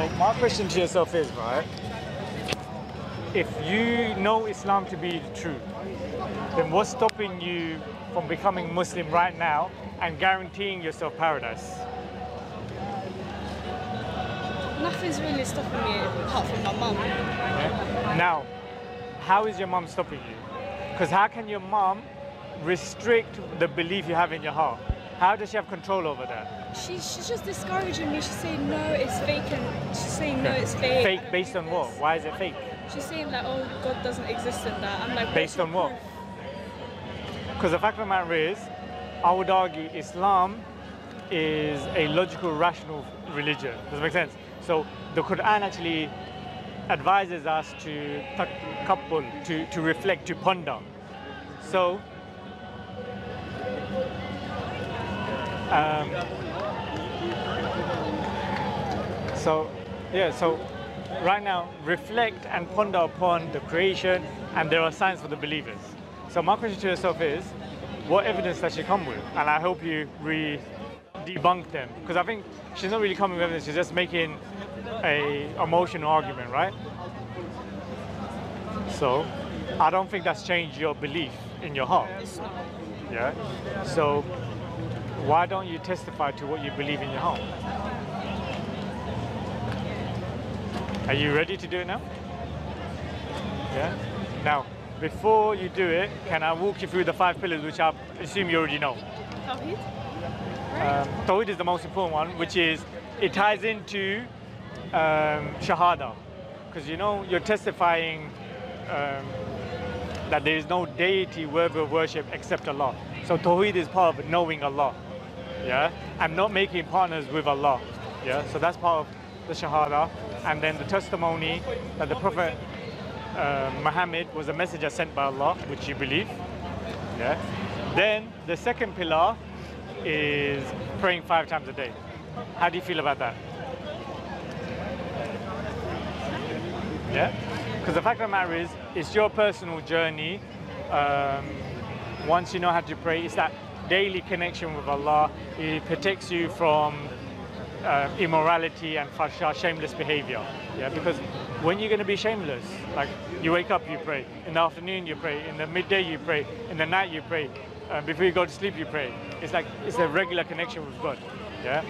So my question to yourself is, right? If you know Islam to be true, then what's stopping you from becoming Muslim right now and guaranteeing yourself paradise? Nothing's really stopping me apart from my mum. Okay? Now, how is your mum stopping you? Because how can your mum restrict the belief you have in your heart? How does she have control over that? She, she's just discouraging me. She's saying no, it's fake, and she's saying no, it's fake. Fake based on what? Why is it fake? She's saying that oh, God doesn't exist in that. I'm like Based on what? Because the fact of the matter is, I would argue Islam is a logical, rational religion. Does that make sense? So the Quran actually advises us to takabbul, to, to reflect, to ponder. So, um, so yeah, so right now, reflect and ponder upon the creation, and there are signs for the believers. So my question to yourself is, what evidence does she come with? And I hope you re debunk them, because I think she's not really coming with evidence. She's just making a emotional argument, right? So I don't think that's changed your belief in your heart. Yeah. So why don't you testify to what you believe in your heart? Are you ready to do it now? Yeah. Now, before you do it, can I walk you through the five pillars, which I assume you already know? Tawheed? Um, Tawhid is the most important one, which is it ties into um, Shahada, because you know you're testifying um, that there is no deity worthy of worship except Allah. So Tawhid is part of knowing Allah, yeah, and not making partners with Allah, yeah. So that's part of the Shahada, and then the testimony that the Prophet uh, Muhammad was a messenger sent by Allah, which you believe, yeah. Then the second pillar is praying five times a day. How do you feel about that? Yeah? Because the fact of the matter is, it's your personal journey. Um, once you know how to pray, it's that daily connection with Allah. It protects you from uh, immorality and fasha, shameless behavior. Yeah, because when you're going to be shameless, like you wake up, you pray. In the afternoon, you pray. In the midday, you pray. In the night, you pray. Uh, before you go to sleep, you pray. It's like it's a regular connection with God. Yeah.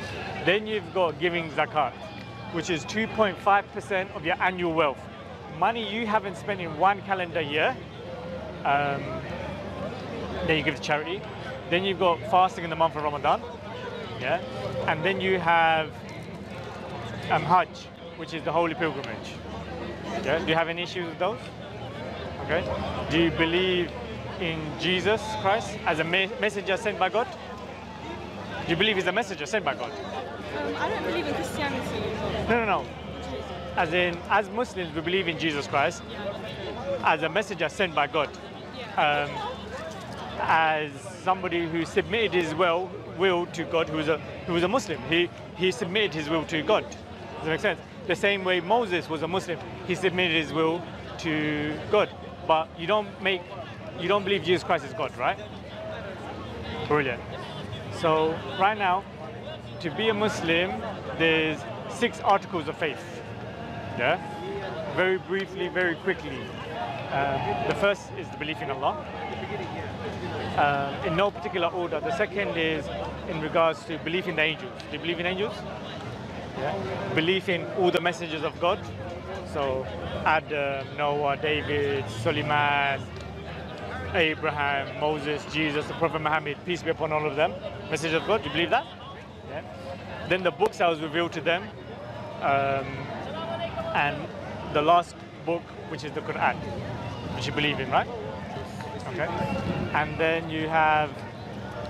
Then you've got giving zakat, which is 2.5% of your annual wealth. Money you haven't spent in one calendar year. Um, then you give to charity. Then you've got fasting in the month of Ramadan. Yeah. And then you have um, Hajj, which is the holy pilgrimage. Yeah. Do you have any issues with those? Okay. Do you believe in Jesus Christ as a me- messenger sent by God? Do you believe he's a messenger sent by God? Um, I don't believe in Christianity. No, no, no. As in, as Muslims, we believe in Jesus Christ as a messenger sent by God. Um, as somebody who submitted his will, will to God, who was a who was a Muslim, he he submitted his will to God. Does that make sense? The same way Moses was a Muslim, he submitted his will to God. But you don't make, you don't believe Jesus Christ is God, right? Brilliant. So right now, to be a Muslim, there's six articles of faith. Yeah. Very briefly, very quickly. Um, the first is the belief in Allah. Um, in no particular order. The second is in regards to belief in the angels. Do you believe in angels? Yeah. Belief in all the messages of God. So Adam, Noah, David, Suleiman, Abraham, Moses, Jesus, the Prophet Muhammad, peace be upon all of them. Message of God, do you believe that? Yeah. Then the books that was revealed to them, um, and the last book, which is the Quran, which you believe in, right? Okay. And then you have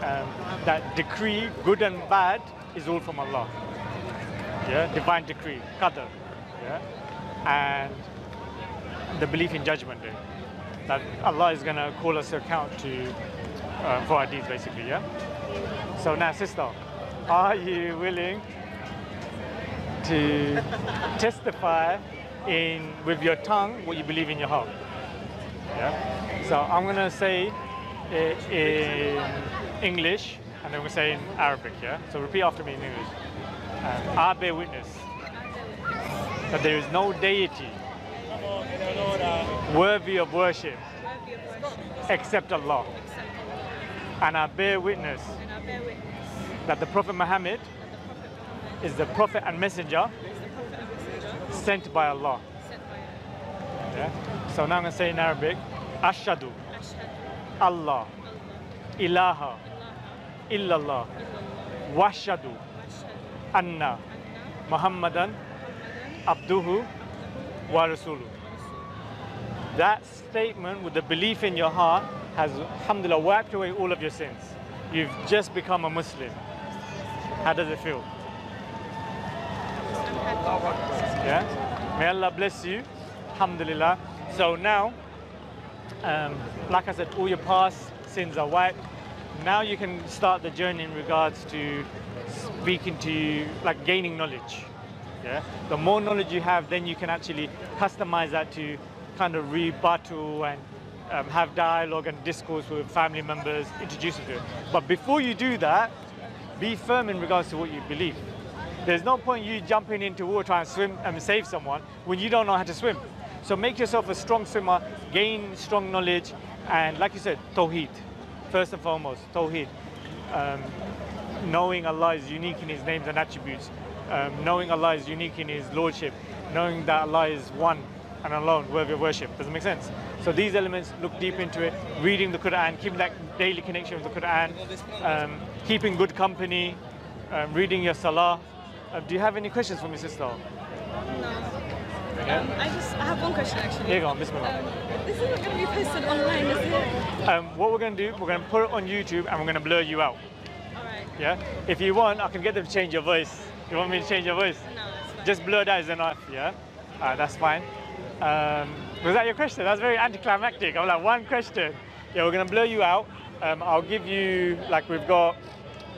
um, that decree, good and bad, is all from Allah. Yeah, divine decree, qadr. Yeah, and the belief in judgment day, that Allah is gonna call us to account to uh, for our deeds, basically. Yeah. So now, sister, are you willing to testify in with your tongue what you believe in your heart? Yeah. So I'm gonna say in English, and then we're say in Arabic. Yeah. So repeat after me in English. Um, I bear witness that there is no deity worthy of worship except Allah. And I bear witness that the Prophet Muhammad is the Prophet and Messenger sent by Allah. Sent by Allah. Yeah? So now I'm going to say in Arabic, Ashadu Allah ilaha illallah washadu anna Muhammadan abduhu wa rasuluh. That statement with the belief in your heart has, alhamdulillah, wiped away all of your sins. You've just become a Muslim. How does it feel? Yeah? May Allah bless you. Alhamdulillah. So now, um, like I said, all your past sins are wiped. Now you can start the journey in regards to speaking to, like gaining knowledge. Yeah? The more knowledge you have, then you can actually customize that to kind of rebuttal and um, have dialogue and discourse with family members, introduce them to it. But before you do that, be firm in regards to what you believe. There's no point you jumping into water trying to swim and save someone when you don't know how to swim. So make yourself a strong swimmer, gain strong knowledge, and like you said, Tawheed. First and foremost, Tawheed. Um, knowing Allah is unique in His names and attributes, um, knowing Allah is unique in His lordship, knowing that Allah is one and alone, worthy of worship. Does it make sense? So these elements, look deep into it, reading the Quran, keeping that daily connection with the Quran, um, keeping good company, um, reading your Salah. Uh, do you have any questions for me, sister? No. Um, I just I have one question actually. Here you go, Bismillah. Um, this isn't going to be posted online, is it? Um, what we're going to do, we're going to put it on YouTube and we're going to blur you out. All right. Yeah. If you want, I can get them to change your voice. You want me to change your voice? No, it's fine. Just blur that is enough. Yeah. Uh, that's fine. Um, was that your question? That's very anticlimactic. I'm like one question. Yeah, we're going to blur you out. Um, I'll give you like we've got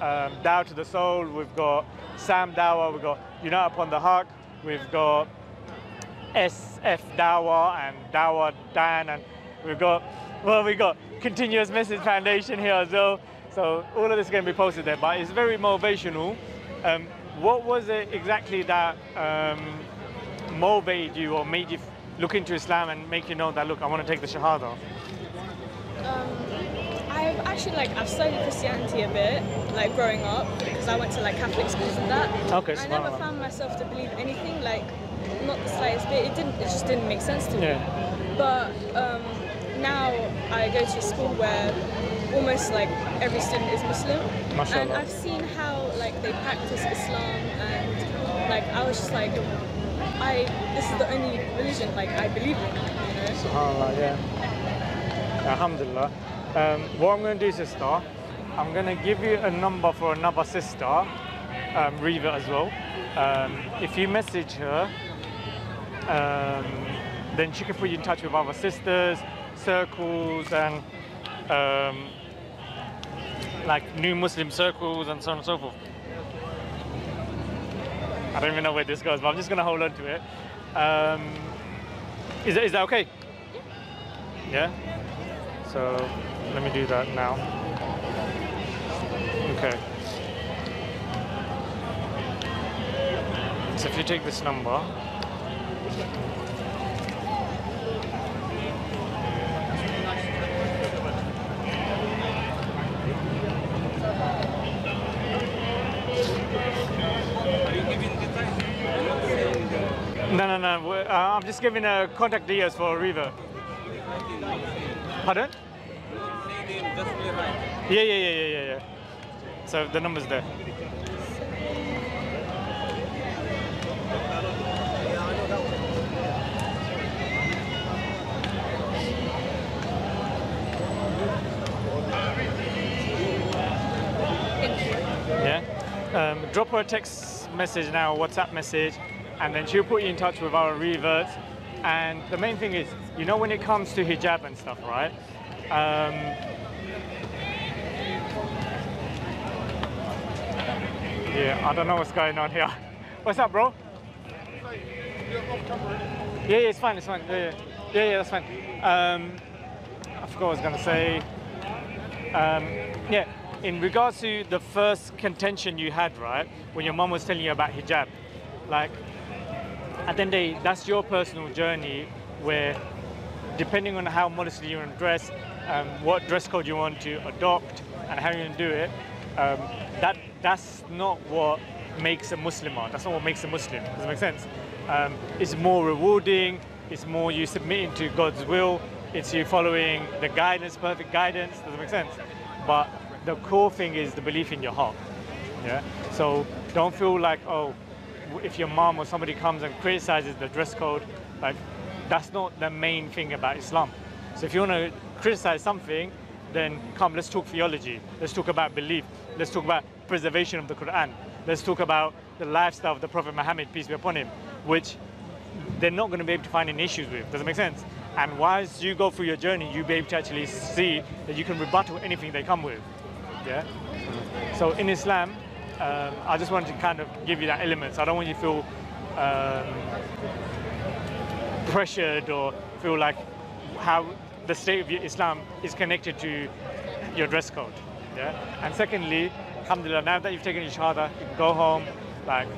um, Dawah to the Soul. We've got Sam Dawa. We've got Unite Upon the Haq. We've got SF Dawa and Dawa Dan, and we've got well, we've got Continuous Message Foundation here as well. So all of this is going to be posted there, but it's very motivational. Um, what was it exactly that um, motivated you or made you look into Islam and make you know that look, I want to take the Shahada? Um, I've actually like I've studied Christianity a bit, like growing up, because I went to like Catholic schools and that. Okay, I never found myself to believe anything like not the slightest bit. It didn't. It just didn't make sense to me. Yeah. But um, now I go to a school where almost like every student is Muslim, and I've seen how like they practice Islam, and like I was just like, I this is the only religion like I believe in. You know. SubhanAllah, yeah. Alhamdulillah. Um, what I'm going to do, sister, I'm going to give you a number for another sister, um, Reva as well. Um, if you message her, um, then she can put you in touch with other sisters, circles, and um, like new Muslim circles and so on and so forth. I don't even know where this goes, but I'm just going to hold on to it. Um, is, that, is that okay? Yeah? So let me do that now. Okay. So if you take this number, no, no, no. Uh, I'm just giving uh, contact details for River. Pardon? Yeah, yeah, yeah, yeah, yeah, yeah. So the number's there. Um, drop her a text message now, WhatsApp message, and then she'll put you in touch with our reverts. And the main thing is, you know, when it comes to hijab and stuff, right? Um, yeah, I don't know what's going on here. What's up, bro? Yeah, yeah, it's fine, it's fine. Yeah, yeah, yeah, yeah that's fine. Um, I forgot what I was gonna say. Um, yeah, in regards to the first contention you had, right, when your mom was telling you about hijab, like, at the end the day, that's your personal journey where depending on how modestly you want to dress, um, what dress code you want to adopt, and how to do it, um, that that's not what makes a Muslim. That's not what makes a Muslim. Does that make sense? Um, it's more rewarding. It's more you submitting to God's will. It's you following the guidance, perfect guidance. Does that make sense? But the cool thing is the belief in your heart. Yeah. So don't feel like oh, if your mom or somebody comes and criticizes the dress code, like that's not the main thing about Islam. So if you want to criticize something, then come, let's talk theology. Let's talk about belief. Let's talk about preservation of the Quran. Let's talk about the lifestyle of the Prophet Muhammad, peace be upon him, which they're not going to be able to find any issues with. Does it make sense? And once you go through your journey, you'll be able to actually see that you can rebuttal anything they come with. Yeah? So in Islam, um, I just wanted to kind of give you that element. So I don't want you to feel um, pressured or feel like how the state of Islam is connected to your dress code. Yeah. And secondly, alhamdulillah, now that you've taken your shahada, you can go home, like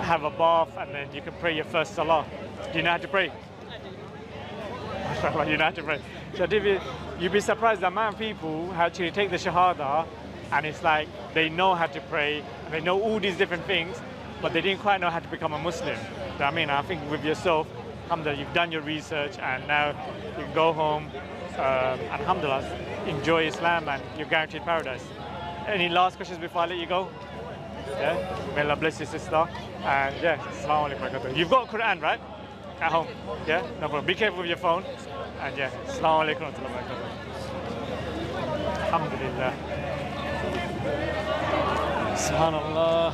have a bath, and then you can pray your first salah. Do you know how to pray? you know how to pray. So you, you'd be surprised the amount of people who actually take the shahada, and it's like they know how to pray, and they know all these different things, but they didn't quite know how to become a Muslim. I mean, I think with yourself, alhamdulillah, you've done your research, and now you can go home, um, alhamdulillah, enjoy Islam, and you're guaranteed paradise. Any last questions before I let you go? Yeah? May Allah bless your sister. And yeah, Assalamu alaikum. You've got Quran, right? At home. Yeah? No problem. Be careful with your phone. And yeah, Assalamu alaikum. Alhamdulillah. Subhanallah.